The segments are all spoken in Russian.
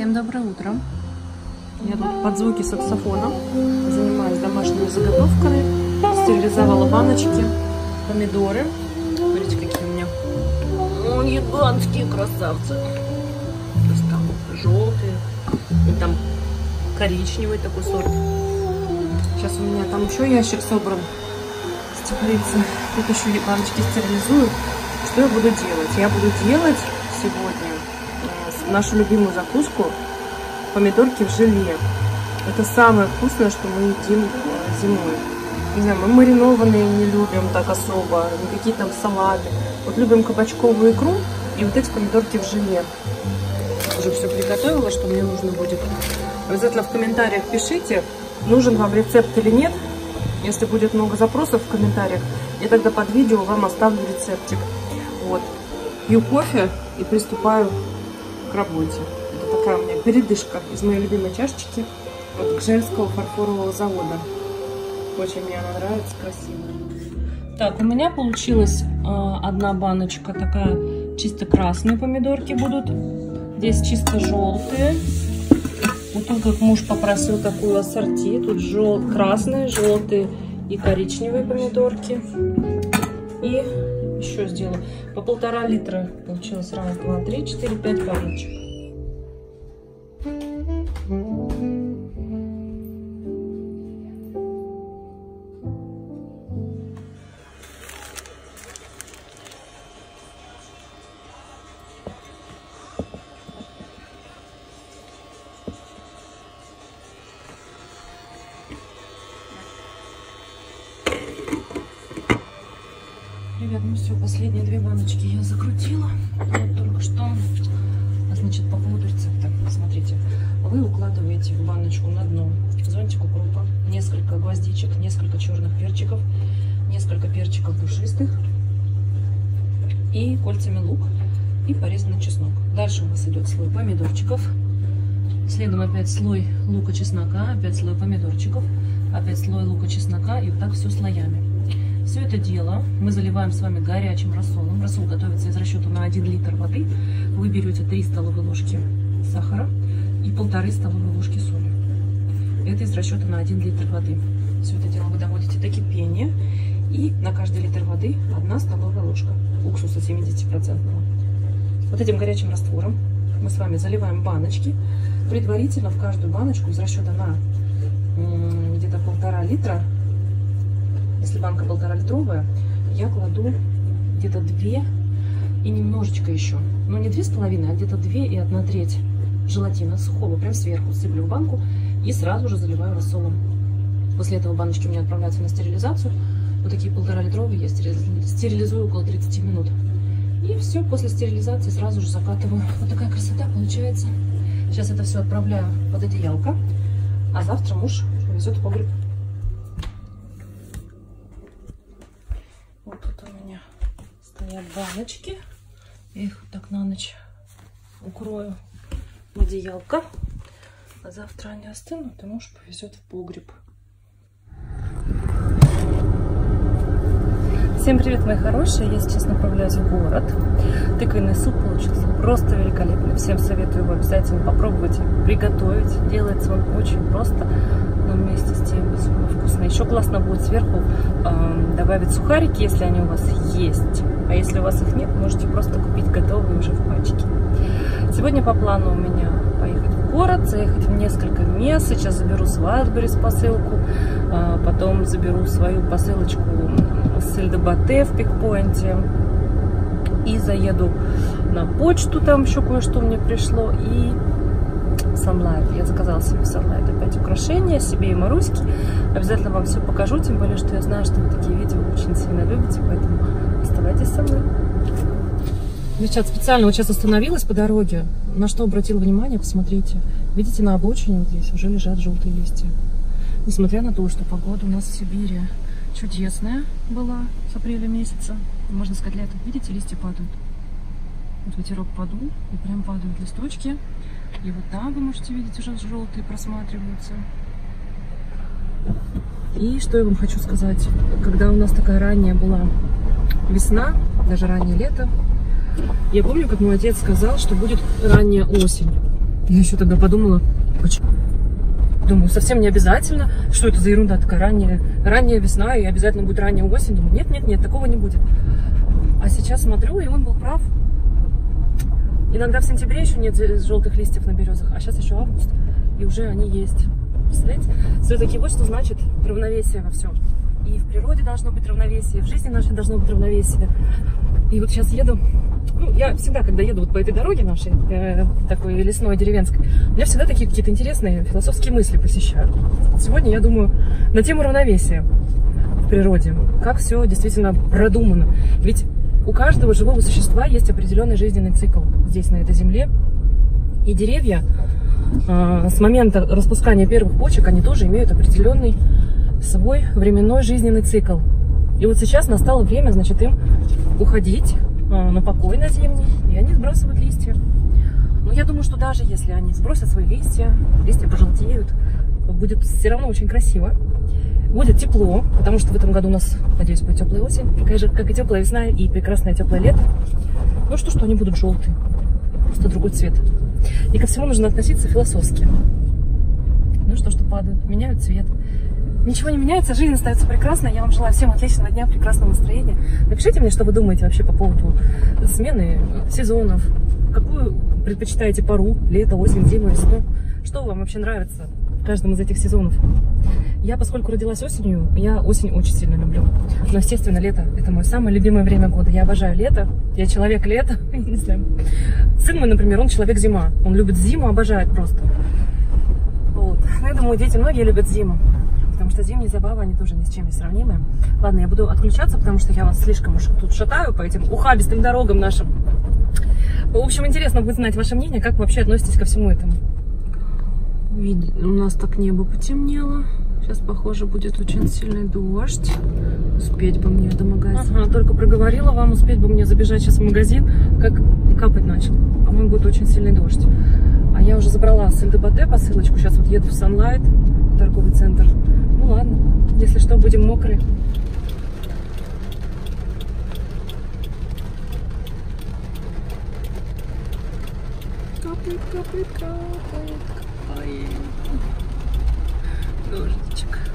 Всем доброе утро. Я тут под звуки саксофона занимаюсь домашними заготовками. Стерилизовала баночки, помидоры. Смотрите, какие у меня О, гигантские красавцы. То есть там желтые, и там коричневый такой сорт. Сейчас у меня там еще ящик собран с теплицы. Тут еще баночки стерилизую. Что я буду делать? Я буду делать сегодня нашу любимую закуску помидорки в желе. Это самое вкусное, что мы едим э, зимой. Не знаю, мы маринованные не любим так особо, никакие там салаты. Вот любим кабачковую икру и вот эти помидорки в желе. Уже все приготовила, что мне нужно будет. Обязательно в комментариях пишите, нужен вам рецепт или нет. Если будет много запросов в комментариях, я тогда под видео вам оставлю рецептик. Вот. Пью кофе и приступаю к работе. Это такая у меня передышка из моей любимой чашечки от Гжельского фарфорового завода. Очень мне она нравится, красивая. Так, у меня получилась э, одна баночка такая чисто красные помидорки будут. Здесь чисто желтые. Вот тут как муж попросил такую ассорти. Тут жел... красные, желтые и коричневые помидорки. И еще сделала. По полтора литра получилось. Раз, два, три, четыре, пять баночек. Все, последние две баночки я закрутила. Вот только что. А значит, по поводу рецепта. Смотрите, вы укладываете в баночку на дно зонтик укропа, несколько гвоздичек, несколько черных перчиков, несколько перчиков душистых и кольцами лук и порезанный чеснок. Дальше у вас идет слой помидорчиков, следом опять слой лука чеснока, опять слой помидорчиков, опять слой лука чеснока и вот так все слоями. Все это дело мы заливаем с вами горячим рассолом. Рассол готовится из расчета на 1 литр воды. Вы берете 3 столовые ложки сахара и полторы столовые ложки соли. Это из расчета на 1 литр воды. Все это дело вы доводите до кипения. И на каждый литр воды 1 столовая ложка уксуса 70%. Вот этим горячим раствором мы с вами заливаем баночки. Предварительно в каждую баночку из расчета на где-то полтора литра если банка полтора литровая, я кладу где-то две и немножечко еще. Но не две с половиной, а где-то две и одна треть желатина сухого. Прям сверху сыплю в банку и сразу же заливаю рассолом. После этого баночки у меня отправляются на стерилизацию. Вот такие полтора литровые я стерилизую около 30 минут. И все, после стерилизации сразу же закатываю. Вот такая красота получается. Сейчас это все отправляю под одеялко. А завтра муж повезет в погреб. Стоят баночки. Я их вот так на ночь укрою в одеялко. А завтра они остынут, и муж повезет в погреб. Всем привет, мои хорошие! Я сейчас направляюсь в город. Тыквенный суп получился просто великолепный. Всем советую его обязательно попробовать приготовить. Делается он очень просто, но вместе с тем вкусно. Еще классно будет сверху э, добавить сухарики, если они у вас есть. А если у вас их нет, можете просто купить готовые уже в пачке. Сегодня по плану у меня поехать в город, заехать в несколько мест. Сейчас заберу с Вайлдберрис посылку, э, потом заберу свою посылочку с Эльдобате в пикпоинте. И заеду на почту, там еще кое-что мне пришло. И Sunlight. Я заказала себе в опять украшения, себе и Маруське. Обязательно вам все покажу, тем более, что я знаю, что вы такие видео очень сильно любите, поэтому оставайтесь со мной. Девчат, специально вот сейчас остановилась по дороге. На что обратила внимание, посмотрите. Видите, на обочине вот здесь уже лежат желтые листья. Несмотря на то, что погода у нас в Сибири чудесная была с апреля месяца. Можно сказать, летом. Видите, листья падают. Вот ветерок подул, и прям падают листочки. И вот там вы можете видеть, уже желтые просматриваются. И что я вам хочу сказать. Когда у нас такая ранняя была весна, даже раннее лето, я помню, как мой отец сказал, что будет ранняя осень. Я еще тогда подумала, почему? Думаю, совсем не обязательно. Что это за ерунда такая ранняя, ранняя весна и обязательно будет ранняя осень. Думаю, нет, нет, нет, такого не будет. А сейчас смотрю, и он был прав. Иногда в сентябре еще нет желтых листьев на березах, а сейчас еще август, и уже они есть. Представляете? Все-таки вот что значит равновесие во всем. И в природе должно быть равновесие, в жизни нашей должно быть равновесие. И вот сейчас еду, ну, я всегда, когда еду вот по этой дороге нашей, э, такой лесной, деревенской, у меня всегда такие какие-то интересные философские мысли посещают. Сегодня я думаю на тему равновесия в природе, как все действительно продумано. Ведь у каждого живого существа есть определенный жизненный цикл здесь, на этой земле. И деревья э, с момента распускания первых почек, они тоже имеют определенный свой временной жизненный цикл. И вот сейчас настало время, значит, им уходить э, на покой на зимний, и они сбрасывают листья. Но я думаю, что даже если они сбросят свои листья, листья пожелтеют, будет все равно очень красиво. Будет тепло, потому что в этом году у нас, надеюсь, будет теплая осень, такая же, как и теплая весна и прекрасное теплое лето. Ну что, что они будут желтые, просто другой цвет. И ко всему нужно относиться философски. Ну что, что падают, меняют цвет. Ничего не меняется, жизнь остается прекрасной. Я вам желаю всем отличного дня, прекрасного настроения. Напишите мне, что вы думаете вообще по поводу смены сезонов. Какую предпочитаете пару? Лето, осень, зиму, весну? Что вам вообще нравится в каждом из этих сезонов? Я, поскольку родилась осенью, я осень очень сильно люблю. Но, естественно, лето – это мое самое любимое время года. Я обожаю лето. Я человек лета. Не знаю. Сын мой, например, он человек зима. Он любит зиму, обожает просто. Вот. Ну, я думаю, дети многие любят зиму потому что зимние забавы, они тоже ни с чем не сравнимы. Ладно, я буду отключаться, потому что я вас слишком уж тут шатаю по этим ухабистым дорогам нашим. В общем, интересно будет знать ваше мнение, как вы вообще относитесь ко всему этому. У нас так небо потемнело. Сейчас, похоже, будет очень сильный дождь. Успеть бы мне до магазина. Ага, только проговорила вам, успеть бы мне забежать сейчас в магазин, как капать начал. По-моему, будет очень сильный дождь. А я уже забрала с ЛДБТ посылочку. Сейчас вот еду в Sunlight, торговый центр. Ну ладно, если что, будем мокрые. Капает, капает, капает, капает. Дождичек.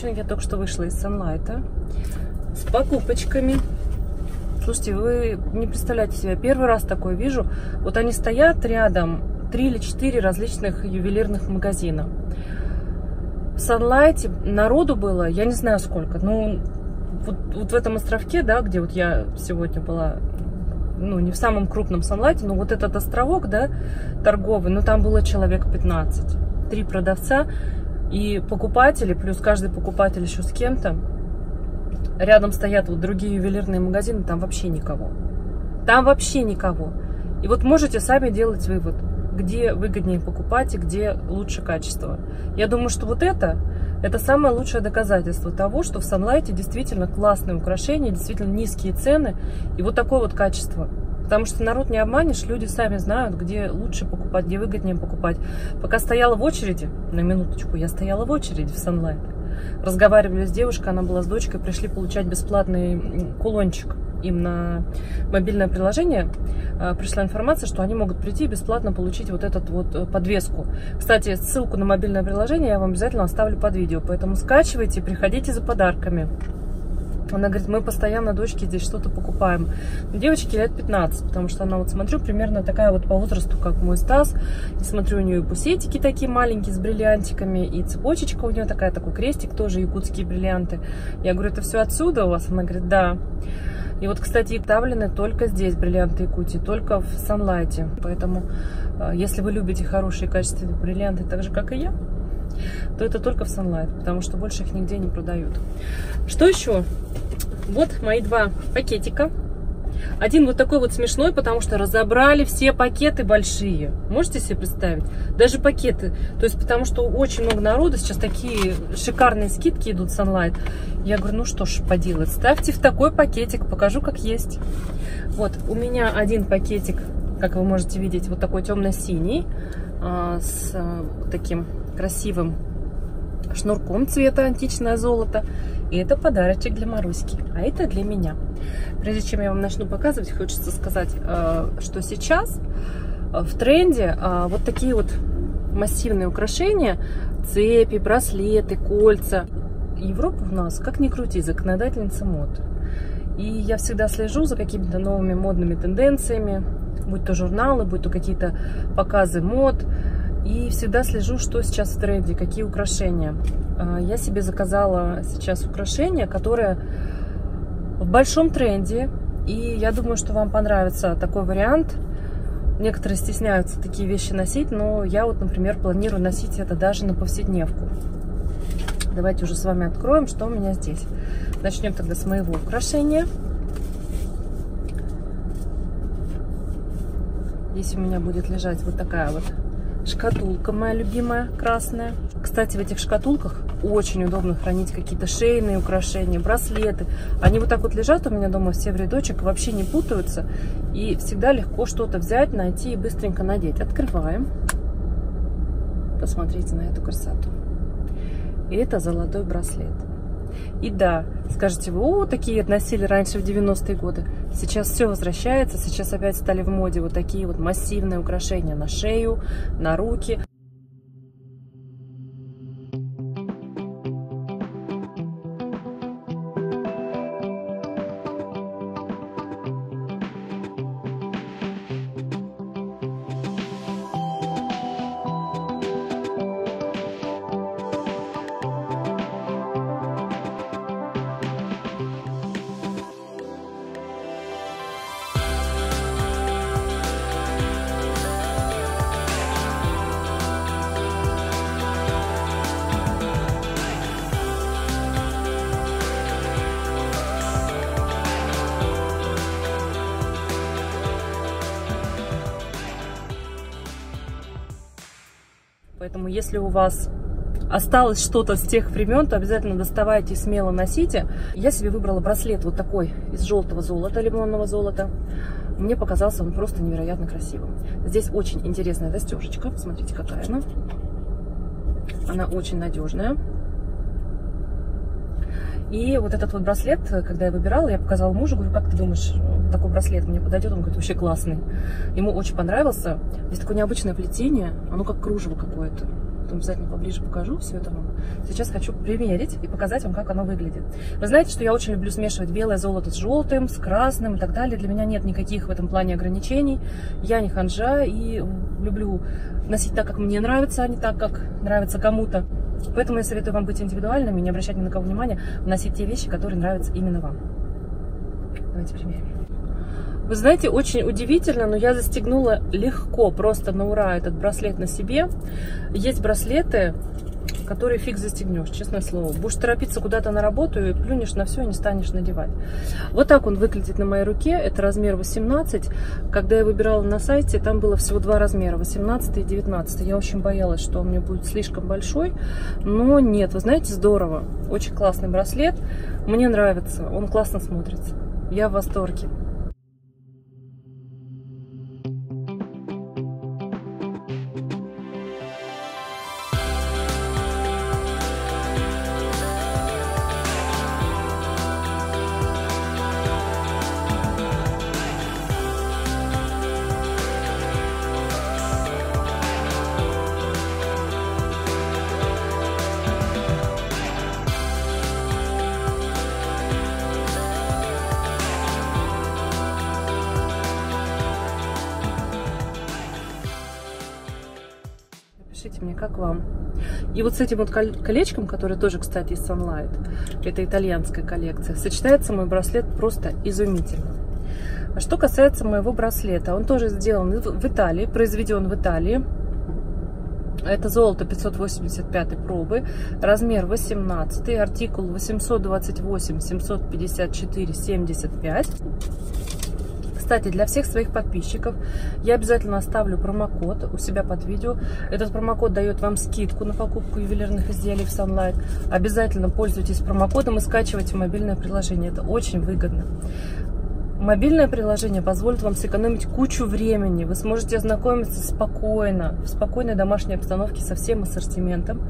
Девчонки, я только что вышла из Санлайта с покупочками. Слушайте, вы не представляете себе, первый раз такое вижу. Вот они стоят рядом, три или четыре различных ювелирных магазина. В Санлайте народу было, я не знаю сколько, ну, вот, вот в этом островке, да, где вот я сегодня была, ну, не в самом крупном Санлайте, но вот этот островок, да, торговый, ну, там было человек 15. Три продавца, и покупатели, плюс каждый покупатель еще с кем-то, рядом стоят вот другие ювелирные магазины, там вообще никого. Там вообще никого. И вот можете сами делать вывод, где выгоднее покупать и где лучше качество. Я думаю, что вот это, это самое лучшее доказательство того, что в Sunlight действительно классные украшения, действительно низкие цены и вот такое вот качество. Потому что народ не обманешь, люди сами знают, где лучше покупать, где выгоднее покупать. Пока стояла в очереди, на минуточку, я стояла в очереди в Sunlight. Разговаривали с девушкой, она была с дочкой, пришли получать бесплатный кулончик им на мобильное приложение а, пришла информация, что они могут прийти и бесплатно получить вот эту вот э, подвеску. Кстати, ссылку на мобильное приложение я вам обязательно оставлю под видео, поэтому скачивайте, приходите за подарками. Она говорит, мы постоянно дочке здесь что-то покупаем. Девочке лет 15, потому что она вот смотрю, примерно такая вот по возрасту, как мой Стас. И смотрю, у нее и пусетики такие маленькие с бриллиантиками, и цепочечка у нее такая, такой крестик, тоже якутские бриллианты. Я говорю, это все отсюда у вас? Она говорит, да. И вот, кстати, тавлены только здесь бриллианты Якутии, только в Санлайте. Поэтому, э, если вы любите хорошие качественные бриллианты, так же, как и я, то это только в Sunlight, потому что больше их нигде не продают. Что еще? Вот мои два пакетика. Один вот такой вот смешной, потому что разобрали все пакеты большие. Можете себе представить? Даже пакеты. То есть потому что очень много народа, сейчас такие шикарные скидки идут Sunlight. Я говорю, ну что ж поделать, ставьте в такой пакетик, покажу как есть. Вот, у меня один пакетик, как вы можете видеть, вот такой темно-синий, а, с а, таким красивым шнурком цвета античное золото. И это подарочек для Маруськи, а это для меня. Прежде чем я вам начну показывать, хочется сказать, э, что сейчас э, в тренде э, вот такие вот массивные украшения, цепи, браслеты, кольца. Европа у нас, как ни крути, законодательница мод. И я всегда слежу за какими-то новыми модными тенденциями, будь то журналы, будь то какие-то показы мод. И всегда слежу, что сейчас в тренде, какие украшения. Я себе заказала сейчас украшение, которое в большом тренде. И я думаю, что вам понравится такой вариант. Некоторые стесняются такие вещи носить, но я вот, например, планирую носить это даже на повседневку. Давайте уже с вами откроем, что у меня здесь. Начнем тогда с моего украшения. Здесь у меня будет лежать вот такая вот шкатулка моя любимая, красная. Кстати, в этих шкатулках очень удобно хранить какие-то шейные украшения, браслеты. Они вот так вот лежат у меня дома все в рядочек, вообще не путаются. И всегда легко что-то взять, найти и быстренько надеть. Открываем. Посмотрите на эту красоту. И это золотой браслет. И да, скажете вы, о, такие носили раньше в 90-е годы. Сейчас все возвращается, сейчас опять стали в моде вот такие вот массивные украшения на шею, на руки. Если у вас осталось что-то с тех времен, то обязательно доставайте и смело носите. Я себе выбрала браслет вот такой из желтого золота, лимонного золота. Мне показался он просто невероятно красивым. Здесь очень интересная застежечка. Посмотрите, какая она. Она очень надежная. И вот этот вот браслет, когда я выбирала, я показала мужу, говорю, как ты думаешь, такой браслет мне подойдет? Он говорит, вообще классный. Ему очень понравился. Здесь такое необычное плетение, оно как кружево какое-то. Потом обязательно поближе покажу все это вам. Сейчас хочу примерить и показать вам, как оно выглядит. Вы знаете, что я очень люблю смешивать белое золото с желтым, с красным и так далее. Для меня нет никаких в этом плане ограничений. Я не ханжа и люблю носить так, как мне нравится, а не так, как нравится кому-то. Поэтому я советую вам быть индивидуальными, не обращать ни на кого внимания, носить те вещи, которые нравятся именно вам. Давайте примерим. Вы знаете, очень удивительно, но я застегнула легко, просто на ура этот браслет на себе. Есть браслеты, которые фиг застегнешь, честное слово. Будешь торопиться куда-то на работу и плюнешь на все и не станешь надевать. Вот так он выглядит на моей руке. Это размер 18. Когда я выбирала на сайте, там было всего два размера, 18 и 19. Я очень боялась, что он мне будет слишком большой, но нет, вы знаете, здорово. Очень классный браслет. Мне нравится, он классно смотрится. Я в восторге. Напишите мне, как вам. И вот с этим вот колечком, которое тоже, кстати, из Sunlight, это итальянская коллекция, сочетается мой браслет просто изумительно. А что касается моего браслета, он тоже сделан в Италии, произведен в Италии. Это золото 585 пробы, размер 18, артикул 828 754 75. Кстати, для всех своих подписчиков я обязательно оставлю промокод у себя под видео. Этот промокод дает вам скидку на покупку ювелирных изделий в Sunlight. Обязательно пользуйтесь промокодом и скачивайте мобильное приложение. Это очень выгодно. Мобильное приложение позволит вам сэкономить кучу времени. Вы сможете ознакомиться спокойно, в спокойной домашней обстановке со всем ассортиментом.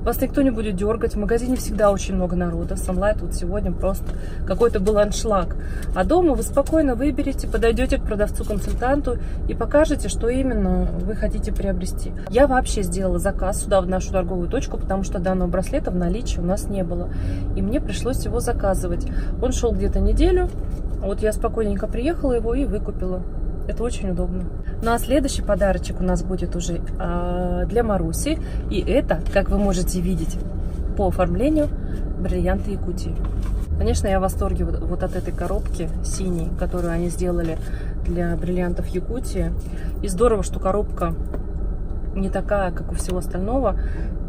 Вас никто не будет дергать. В магазине всегда очень много народа. Sunlight вот сегодня просто какой-то был аншлаг. А дома вы спокойно выберете, подойдете к продавцу-консультанту и покажете, что именно вы хотите приобрести. Я вообще сделала заказ сюда, в нашу торговую точку, потому что данного браслета в наличии у нас не было. И мне пришлось его заказывать. Он шел где-то неделю. Вот я спокойненько приехала его и выкупила. Это очень удобно. Ну а следующий подарочек у нас будет уже э, для Маруси. И это, как вы можете видеть по оформлению, бриллианты Якутии. Конечно, я в восторге вот, вот от этой коробки синей, которую они сделали для бриллиантов Якутии. И здорово, что коробка не такая, как у всего остального.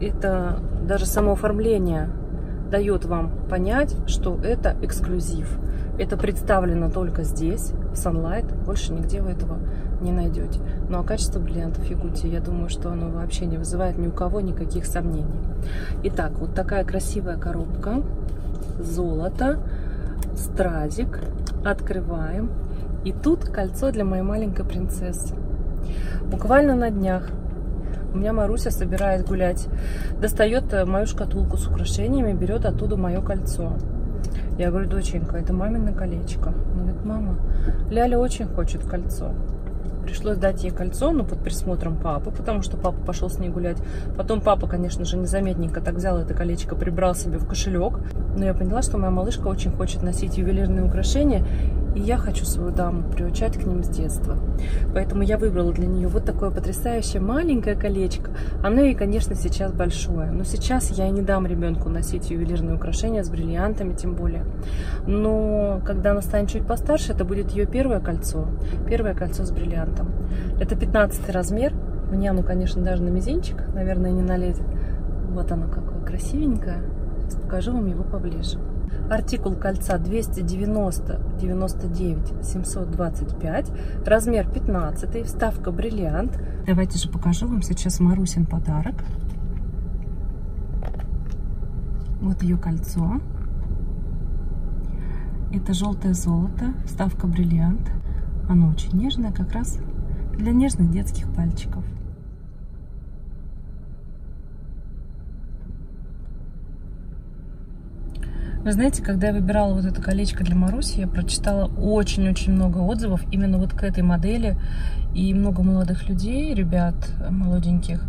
Это даже само оформление дает вам понять, что это эксклюзив. Это представлено только здесь, в Sunlight. Больше нигде вы этого не найдете. Ну а качество бриллиантов Якутии, я думаю, что оно вообще не вызывает ни у кого никаких сомнений. Итак, вот такая красивая коробка. Золото, стразик. Открываем. И тут кольцо для моей маленькой принцессы. Буквально на днях у меня Маруся, собираясь гулять, достает э, мою шкатулку с украшениями, берет оттуда мое кольцо. Я говорю, доченька, это мамино колечко. Она говорит, мама, Ляля очень хочет кольцо. Пришлось дать ей кольцо, но под присмотром папы, потому что папа пошел с ней гулять. Потом папа, конечно же, незаметненько так взял это колечко, прибрал себе в кошелек. Но я поняла, что моя малышка очень хочет носить ювелирные украшения. И я хочу свою даму приучать к ним с детства. Поэтому я выбрала для нее вот такое потрясающее маленькое колечко. Оно ей, конечно, сейчас большое. Но сейчас я не дам ребенку носить ювелирные украшения с бриллиантами, тем более. Но когда она станет чуть постарше, это будет ее первое кольцо. Первое кольцо с бриллиантом. Это 15 размер. Мне оно, конечно, даже на мизинчик, наверное, не налезет. Вот оно какое красивенькое. Сейчас покажу вам его поближе. Артикул кольца 290 99 725, размер 15, вставка бриллиант. Давайте же покажу вам сейчас Марусин подарок. Вот ее кольцо. Это желтое золото, вставка бриллиант. Оно очень нежное, как раз для нежных детских пальчиков. Вы знаете, когда я выбирала вот это колечко для Маруси, я прочитала очень-очень много отзывов именно вот к этой модели. И много молодых людей, ребят молоденьких,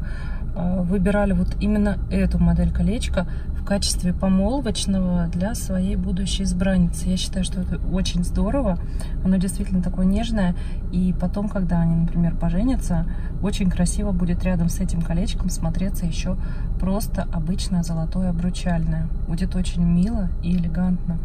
выбирали вот именно эту модель колечка в качестве помолвочного для своей будущей избранницы. Я считаю, что это очень здорово. Оно действительно такое нежное. И потом, когда они, например, поженятся, очень красиво будет рядом с этим колечком смотреться еще просто обычное золотое обручальное. Будет очень мило и элегантно.